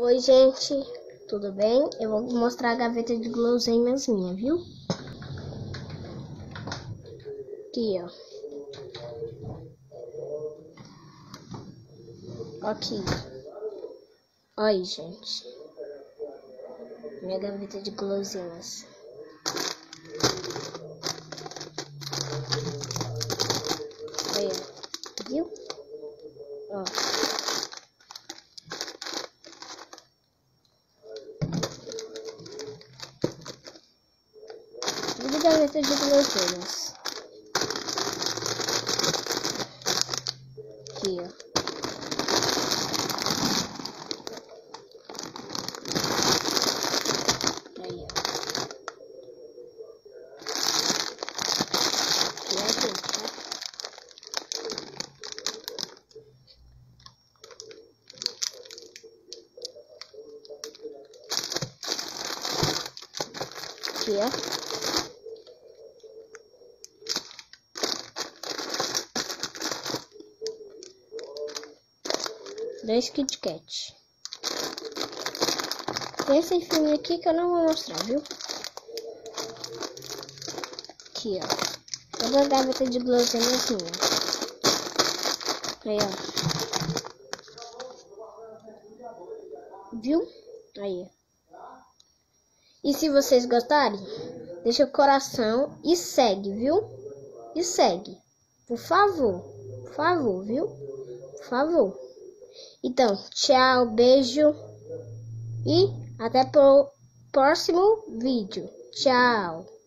Oi, gente, tudo bem? Eu vou mostrar a gaveta de guloseimas minha, viu? Aqui, ó. Aqui. Olha, gente. Minha gaveta de guloseimas. Olha, viu? Ó. Tudo gaveta de guloseimas. Aqui, ó. Aqui, ó. Dois Kit Kat. Tem esse filme aqui que eu não vou mostrar, viu? Aqui, ó. Toda a gaveta de guloseimas minha. Aí, ó. Viu? Aí, ó. E se vocês gostarem, deixa o coração e segue, viu? E segue. Por favor. Por favor, viu? Por favor. Então, tchau, beijo e até pro próximo vídeo. Tchau.